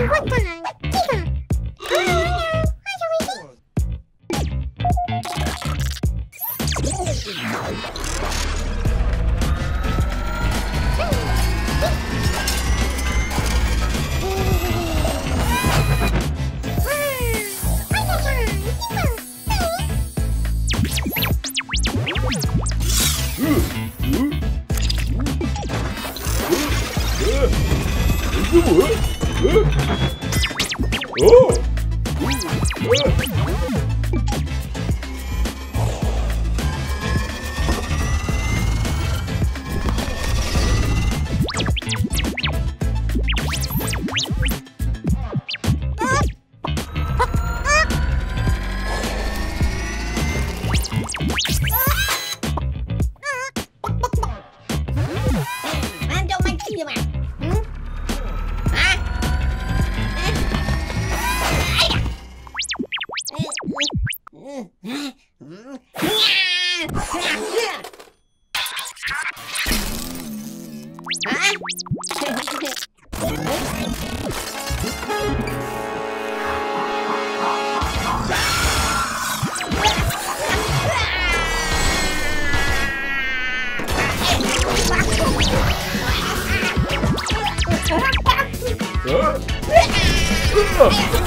どう? Oh! Oh!